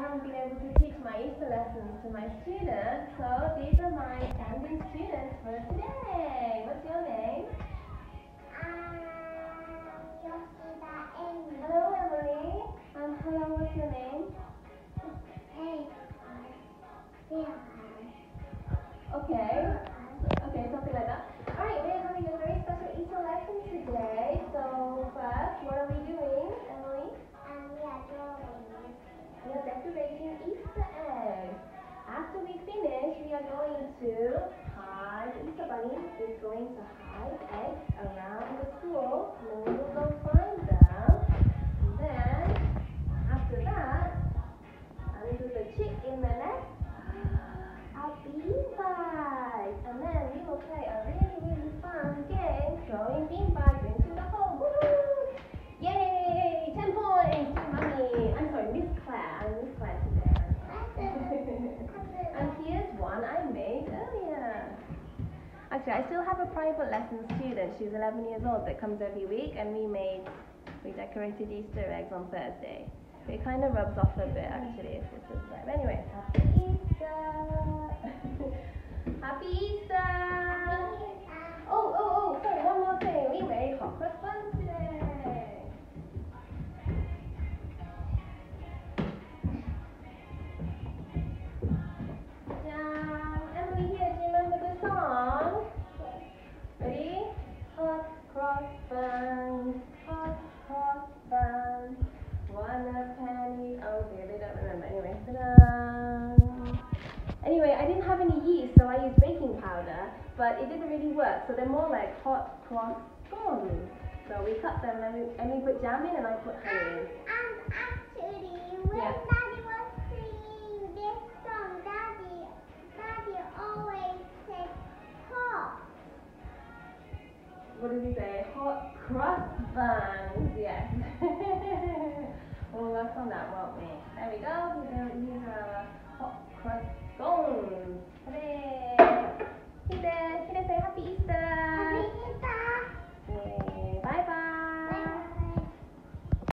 haven't been able to teach my Easter lessons to my students, so these are my standing students for today. What's your name? Hello, Emily. Um, hello, what's your name? Okay. Okay, is going to hide eggs around the school. Then we will find Actually, I still have a private lesson student. She's 11 years old that comes every week, and we made, we decorated Easter eggs on Thursday. It kind of rubs off a bit, actually, if this is right. But anyway, happy Easter! Anyway, I didn't have any yeast, so I used baking powder, but it didn't really work. So they're more like hot cross buns. So we cut them and we, and we put jam in, and I put honey in. Yeah. Daddy was singing this song, Daddy, Daddy always said hot. What did he say? Hot crust buns. Yes. we'll work on that, won't we? There we go. He's popcorn.